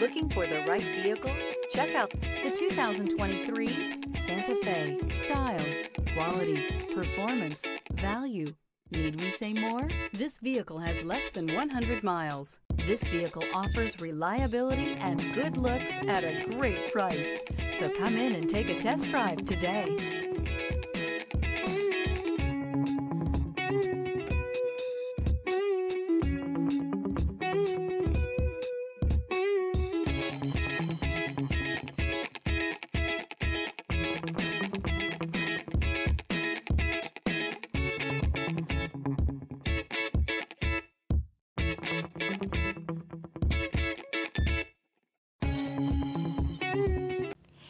Looking for the right vehicle? Check out the 2023 Santa Fe. Style, quality, performance, value. Need we say more? This vehicle has less than 100 miles. This vehicle offers reliability and good looks at a great price. So come in and take a test drive today.